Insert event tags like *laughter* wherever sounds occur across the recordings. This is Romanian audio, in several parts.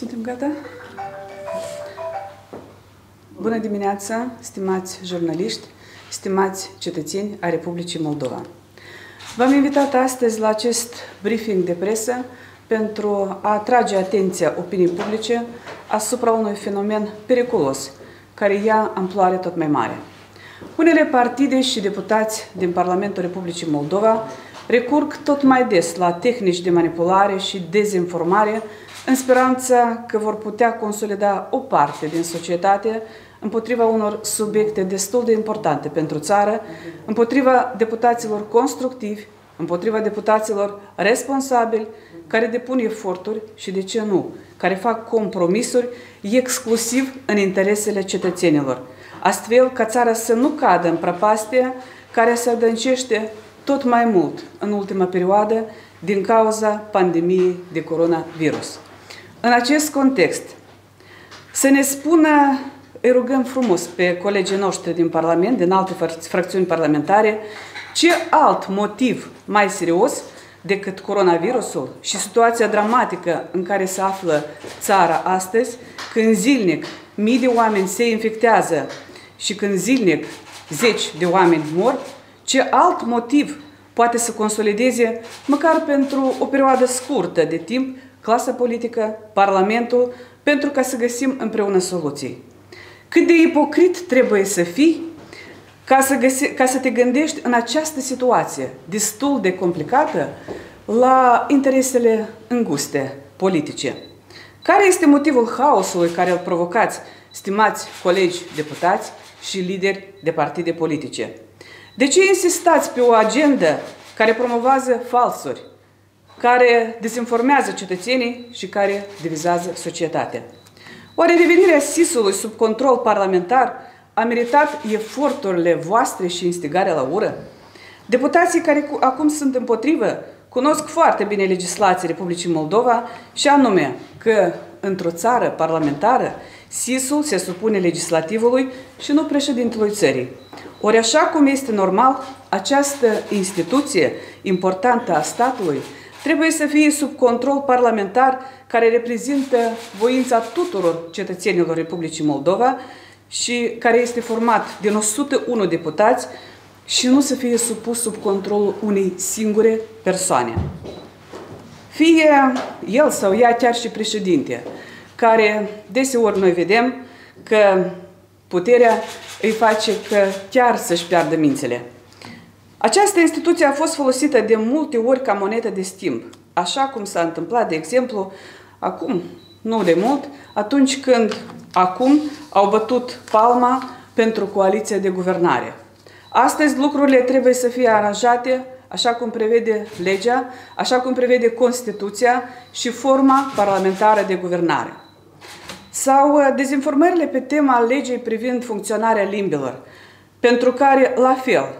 Suntem gata? Bună dimineața, stimați jurnaliști, stimați cetățeni ai Republicii Moldova. V-am invitat astăzi la acest briefing de presă pentru a atrage atenția opiniei publice asupra unui fenomen periculos, care ia amploare tot mai mare. Unele partide și deputați din Parlamentul Republicii Moldova recurg tot mai des la tehnici de manipulare și dezinformare în speranța că vor putea consolida o parte din societate împotriva unor subiecte destul de importante pentru țară, împotriva deputaților constructivi, împotriva deputaților responsabili, care depun eforturi și, de ce nu, care fac compromisuri exclusiv în interesele cetățenilor, astfel ca țara să nu cadă în prăpastie care se adâncește tot mai mult în ultima perioadă din cauza pandemiei de coronavirus. În acest context, să ne spună, îi rugăm frumos pe colegii noștri din Parlament, din alte fracțiuni parlamentare, ce alt motiv mai serios decât coronavirusul și situația dramatică în care se află țara astăzi, când zilnic mii de oameni se infectează și când zilnic zeci de oameni mor, ce alt motiv poate să consolideze, măcar pentru o perioadă scurtă de timp, clasa politică, Parlamentul, pentru ca să găsim împreună soluții. Cât de ipocrit trebuie să fii ca să, găsi, ca să te gândești în această situație destul de complicată la interesele înguste politice. Care este motivul haosului care îl provocați, stimați colegi deputați și lideri de partide politice? De ce insistați pe o agendă care promovează falsuri, care dezinformează cetățenii și care divizează societatea? Oare revenirea SIS-ului sub control parlamentar a meritat eforturile voastre și instigarea la ură? Deputații care acum sunt împotrivă cunosc foarte bine legislația Republicii Moldova și anume că într-o țară parlamentară SIS-ul se supune legislativului și nu președintelui țării. Ori așa cum este normal, această instituție importantă a statului trebuie să fie sub control parlamentar care reprezintă voința tuturor cetățenilor Republicii Moldova și care este format din 101 deputați și nu să fie supus sub controlul unei singure persoane. Fie el sau ea chiar și președinte, care deseori noi vedem că puterea îi face că chiar să-și piardă mințele. Această instituție a fost folosită de multe ori ca monedă de schimb, așa cum s-a întâmplat, de exemplu, acum, nu de mult, atunci când acum au bătut palma pentru coaliția de guvernare. Astăzi lucrurile trebuie să fie aranjate așa cum prevede legea, așa cum prevede Constituția și forma parlamentară de guvernare. Sau uh, dezinformările pe tema legii privind funcționarea limbilor, pentru care, la fel,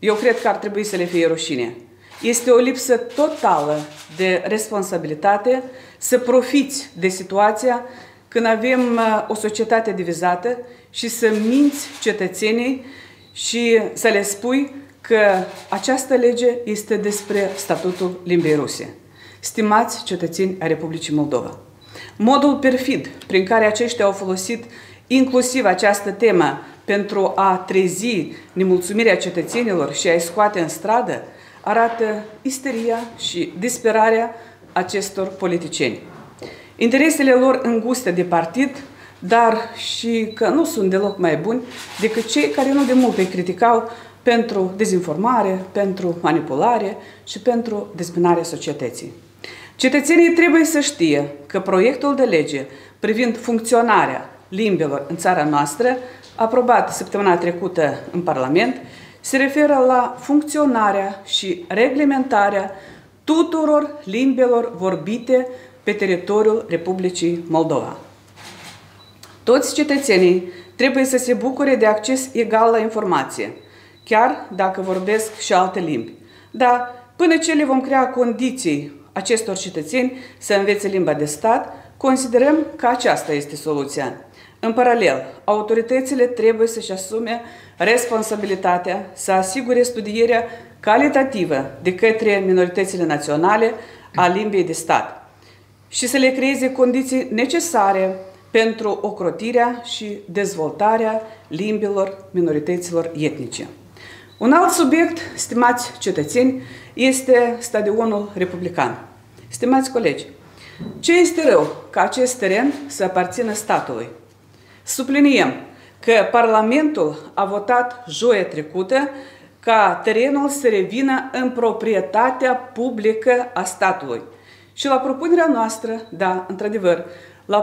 eu cred că ar trebui să le fie rușine. Este o lipsă totală de responsabilitate să profiți de situația când avem uh, o societate divizată și să minți cetățenii și să le spui că această lege este despre statutul limbii ruse. Stimați cetățeni ai Republicii Moldova, modul perfid prin care aceștia au folosit inclusiv această temă pentru a trezi nemulțumirea cetățenilor și a-i scoate în stradă, arată isteria și disperarea acestor politicieni. Interesele lor înguste de partid dar și că nu sunt deloc mai buni decât cei care nu de mult îi criticau pentru dezinformare, pentru manipulare și pentru despinarea societății. Cetățenii trebuie să știe că proiectul de lege privind funcționarea limbilor în țara noastră, aprobat săptămâna trecută în Parlament, se referă la funcționarea și reglementarea tuturor limbilor vorbite pe teritoriul Republicii Moldova. Toți cetățenii trebuie să se bucure de acces egal la informație, chiar dacă vorbesc și alte limbi. Dar până ce le vom crea condiții acestor cetățeni să învețe limba de stat, considerăm că aceasta este soluția. În paralel, autoritățile trebuie să-și asume responsabilitatea să asigure studierea calitativă de către minoritățile naționale a limbii de stat. și să le creeze condiții necesare pentru ocrotirea și dezvoltarea limbilor minorităților etnice. Un alt subiect, stimați cetățeni, este stadionul republican. Stimați colegi, ce este rău ca acest teren să aparțină statului? Subliniem că Parlamentul a votat joia trecută ca terenul să revină în proprietatea publică a statului. Și la propunerea noastră, da, într-adevăr, la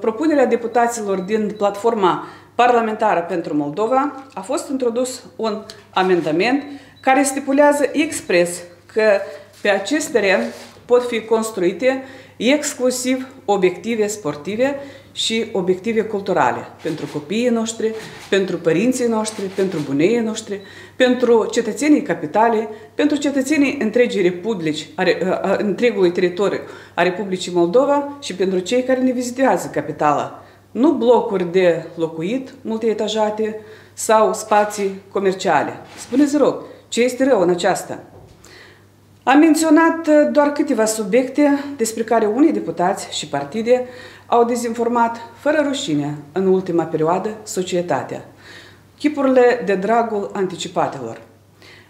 propunerea deputaților din platforma parlamentară pentru Moldova a fost introdus un amendament care stipulează expres că pe acest teren pot fi construite exclusiv obiective sportive și obiective culturale pentru copiii noștri, pentru părinții noștri, pentru buneii noștri, pentru cetățenii capitale, pentru cetățenii întregii republici, a, a, întregului teritoriu a Republicii Moldova și pentru cei care ne vizitează capitala. Nu blocuri de locuit multietajate sau spații comerciale. Spuneți rog, ce este rău în aceasta? Am menționat doar câteva subiecte despre care unii deputați și partide au dezinformat fără rușine în ultima perioadă societatea. Chipurile de dragul anticipatelor.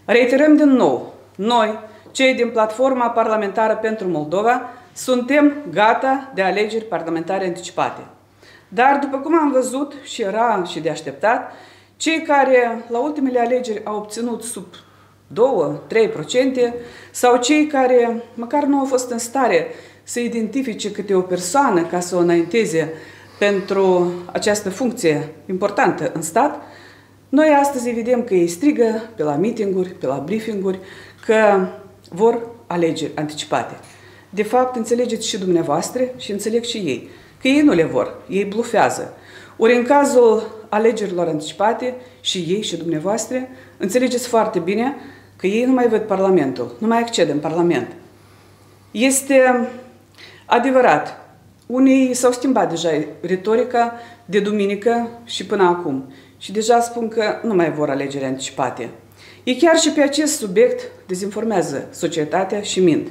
Reiterăm din nou, noi, cei din Platforma Parlamentară pentru Moldova, suntem gata de alegeri parlamentare anticipate. Dar, după cum am văzut și era și de așteptat, cei care la ultimele alegeri au obținut sub 2-3% sau cei care măcar nu au fost în stare să identifice câte o persoană ca să o înainteze pentru această funcție importantă în stat, noi astăzi evidem că ei strigă pe la meetinguri, pe la briefinguri, că vor alegeri anticipate. De fapt, înțelegeți și dumneavoastră și înțeleg și ei, că ei nu le vor, ei blufează. Ori în cazul alegerilor anticipate, și ei și dumneavoastră, înțelegeți foarte bine că ei nu mai văd Parlamentul, nu mai acced în Parlament. Este Adevărat, unii s-au schimbat deja retorica de duminică și până acum și deja spun că nu mai vor alegeri anticipate. Ei chiar și pe acest subiect dezinformează societatea și mint.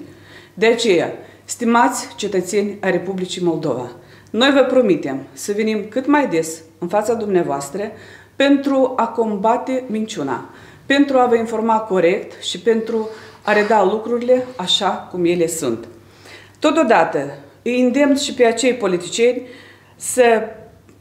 De aceea, stimați cetățeni ai Republicii Moldova, noi vă promitem să venim cât mai des în fața dumneavoastră pentru a combate minciuna, pentru a vă informa corect și pentru a reda lucrurile așa cum ele sunt. Totodată, îi îndemn și pe acei politicieni să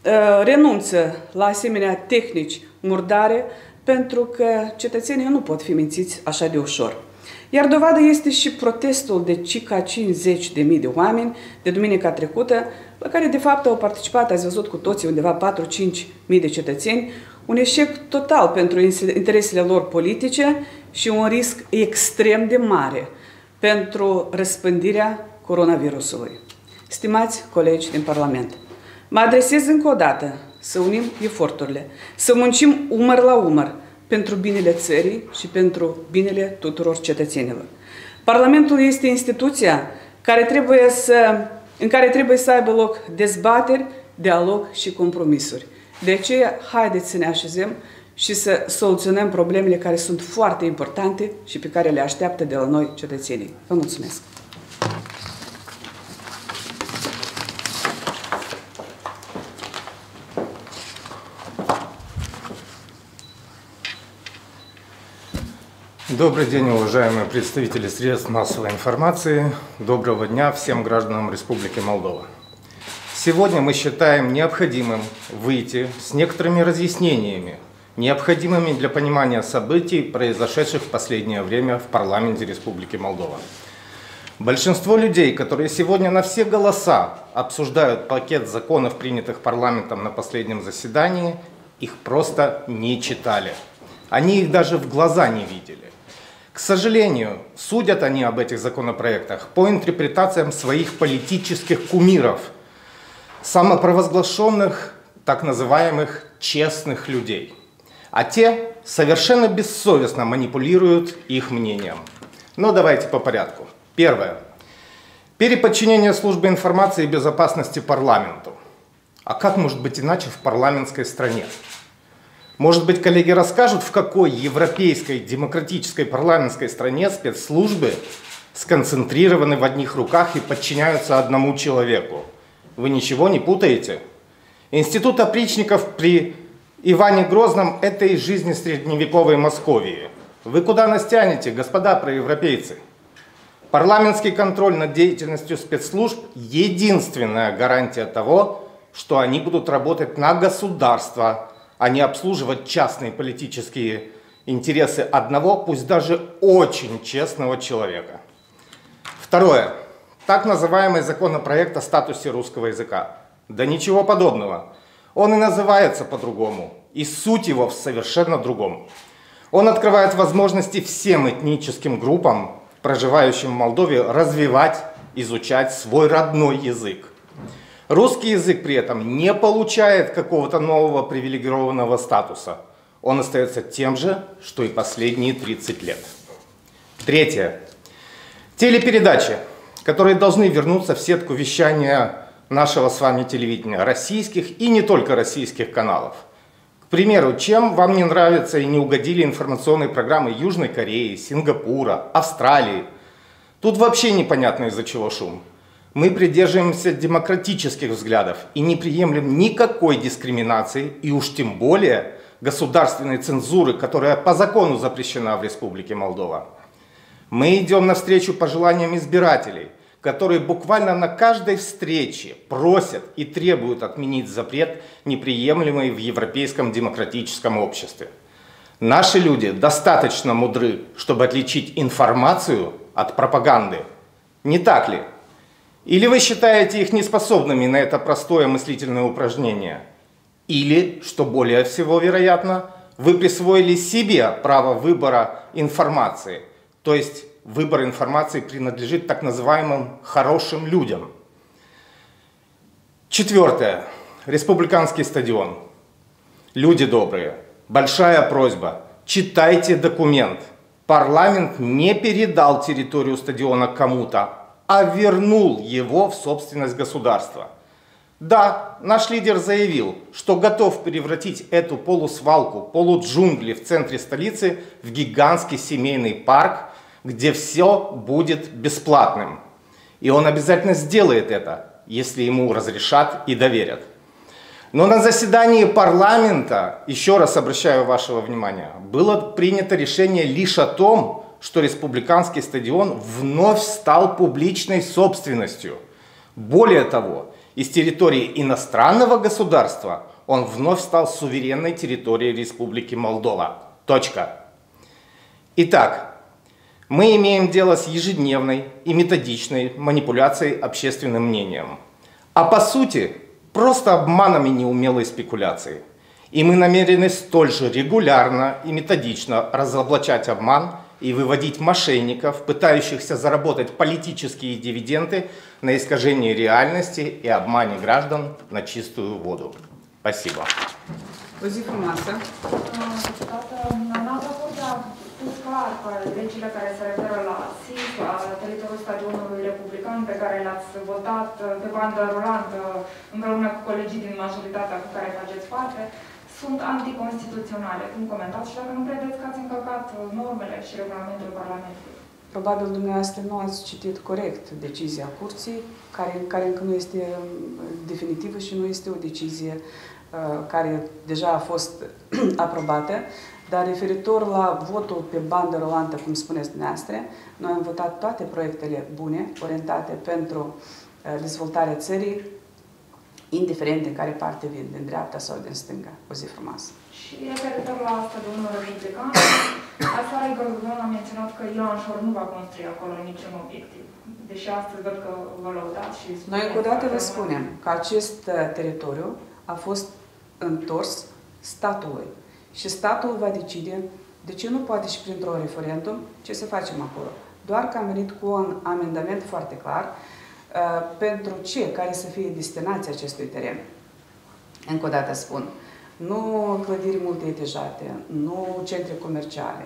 uh, renunță la asemenea tehnici murdare, pentru că cetățenii nu pot fi mințiți așa de ușor. Iar dovadă este și protestul de circa 50 de mii de oameni de duminica trecută, la care de fapt au participat, ați văzut cu toții, undeva 4-5 mii de cetățeni, un eșec total pentru interesele lor politice și un risc extrem de mare pentru răspândirea coronavirusului. Stimați colegi din Parlament, mă adresez încă o dată să unim eforturile, să muncim umăr la umăr pentru binele țării și pentru binele tuturor cetățenilor. Parlamentul este instituția care trebuie să, în care trebuie să aibă loc dezbateri, dialog și compromisuri. De aceea, haideți să ne așezăm și să soluționăm problemele care sunt foarte importante și pe care le așteaptă de la noi cetățenii. Vă mulțumesc! Добрый день, уважаемые представители средств массовой информации. Доброго дня всем гражданам Республики Молдова. Сегодня мы считаем необходимым выйти с некоторыми разъяснениями, необходимыми для понимания событий, произошедших в последнее время в парламенте Республики Молдова. Большинство людей, которые сегодня на все голоса обсуждают пакет законов, принятых парламентом на последнем заседании, их просто не читали. Они их даже в глаза не видели. К сожалению, судят они об этих законопроектах по интерпретациям своих политических кумиров, самопровозглашенных так называемых честных людей. А те совершенно бессовестно манипулируют их мнением. Но давайте по порядку. Первое. Переподчинение службы информации и безопасности парламенту. А как может быть иначе в парламентской стране? Может быть, коллеги расскажут, в какой европейской демократической парламентской стране спецслужбы сконцентрированы в одних руках и подчиняются одному человеку. Вы ничего не путаете? Институт опричников при Иване Грозном – это из жизни средневековой Московии. Вы куда нас тянете, господа проевропейцы? Парламентский контроль над деятельностью спецслужб – единственная гарантия того, что они будут работать на государство, а не обслуживать частные политические интересы одного, пусть даже очень честного человека. Второе. Так называемый законопроект о статусе русского языка. Да ничего подобного. Он и называется по-другому, и суть его в совершенно другом. Он открывает возможности всем этническим группам, проживающим в Молдове, развивать, изучать свой родной язык. Русский язык при этом не получает какого-то нового привилегированного статуса. Он остается тем же, что и последние 30 лет. Третье. Телепередачи, которые должны вернуться в сетку вещания нашего с вами телевидения, российских и не только российских каналов. К примеру, чем вам не нравятся и не угодили информационные программы Южной Кореи, Сингапура, Австралии? Тут вообще непонятно из-за чего шум. Мы придерживаемся демократических взглядов и не приемлем никакой дискриминации и уж тем более государственной цензуры, которая по закону запрещена в Республике Молдова. Мы идем навстречу пожеланиям избирателей, которые буквально на каждой встрече просят и требуют отменить запрет, неприемлемый в европейском демократическом обществе. Наши люди достаточно мудры, чтобы отличить информацию от пропаганды. Не так ли? Или вы считаете их неспособными на это простое мыслительное упражнение? Или, что более всего вероятно, вы присвоили себе право выбора информации, то есть выбор информации принадлежит так называемым хорошим людям. Четвертое. Республиканский стадион. Люди добрые, большая просьба, читайте документ. Парламент не передал территорию стадиона кому-то, а вернул его в собственность государства. Да, наш лидер заявил, что готов превратить эту полусвалку, полуджунгли в центре столицы в гигантский семейный парк, где все будет бесплатным. И он обязательно сделает это, если ему разрешат и доверят. Но на заседании парламента, еще раз обращаю вашего внимания, было принято решение лишь о том, что республиканский стадион вновь стал публичной собственностью. Более того, из территории иностранного государства он вновь стал суверенной территорией Республики Молдова. Точка. Итак, мы имеем дело с ежедневной и методичной манипуляцией общественным мнением. А по сути, просто обманом и неумелой спекуляцией. И мы намерены столь же регулярно и методично разоблачать обман и выводить мошенников, пытающихся заработать политические дивиденды на искажении реальности и обмане граждан на чистую воду. Спасибо. Legile care se referă la SIS, la teritoriul stadionului republican pe care l-ați votat pe bandă rulantă împreună cu colegii din majoritatea cu care faceți parte, sunt anticonstituționale. Cum comentați și dacă nu credeți că ați încălcat uh, normele și regulamentul Parlamentului? Probabil dumneavoastră nu ați citit corect decizia curții, care, care încă nu este um, definitivă și nu este o decizie uh, care deja a fost *clears throat* aprobată, dar referitor la votul pe bandă rolantă, cum spuneți dumneavoastră, noi am votat toate proiectele bune, orientate pentru uh, dezvoltarea țării, indiferent din care parte vin, din dreapta sau din stânga. O zi frumoasă. Și referitor la asta, domnul republican, aseară Igor Guvern a menționat că Ioan Șor nu va construi acolo niciun obiectiv. Deși astăzi văd că vă lăudați și... Noi încă o dată vă spunem că acest uh, teritoriu a fost întors statului. Și statul va decide de ce nu poate și printr-un referendum ce să facem acolo. Doar că am venit cu un amendament foarte clar Uh, pentru ce, care să fie destinația acestui teren. Încă o dată spun, nu clădiri multietejate, nu centre comerciale,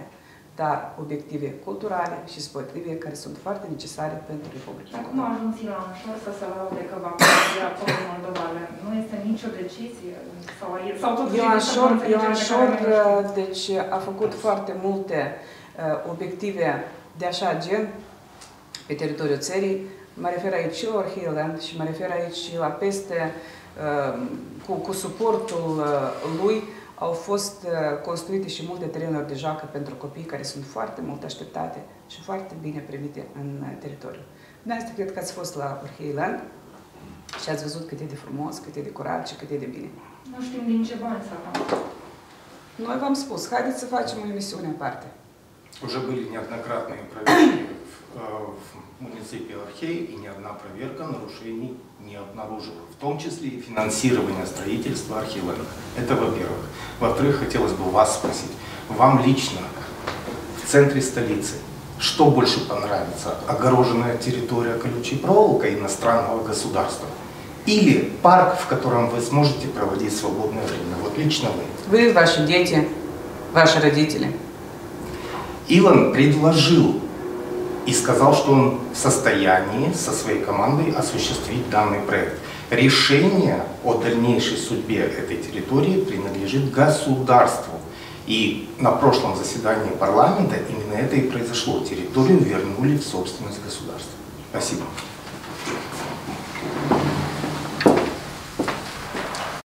dar obiective culturale și sportive care sunt foarte necesare pentru Republica Acum a ajuns la ușor să se laude că va construi acolo Moldova. Nu este nicio decizie? Sau, sau Ioan Șor, Ioan Șor deci, a făcut foarte multe uh, obiective de așa gen pe teritoriul țării. Mă refer aici și la Orheiland și mă refer aici și la peste, uh, cu, cu suportul uh, lui, au fost uh, construite și multe terenuri de joacă pentru copii care sunt foarte mult așteptate și foarte bine primite în uh, teritoriu. Dumneavoastră cred că ați fost la Orheiland și ați văzut cât e de frumos, cât e de curat și cât e de bine. Nu știm din ce bani s-a făcut. Noi v-am spus, haideți să facem o emisiune aparte. Уже были неоднократные проверки в, э, в муниципе Архей, и ни одна проверка нарушений не обнаружила, в том числе и финансирование строительства Архиленда. Это во-первых. Во-вторых, хотелось бы вас спросить, вам лично в центре столицы что больше понравится? Огороженная территория колючей проволокой иностранного государства? Или парк, в котором вы сможете проводить свободное время? Вот лично вы. Вы, ваши дети, ваши родители. Илон предложил и сказал, что он в состоянии со своей командой осуществить данный проект. Решение о дальнейшей судьбе этой территории принадлежит государству. И на прошлом заседании парламента именно это и произошло. Территорию вернули в собственность государства. Спасибо.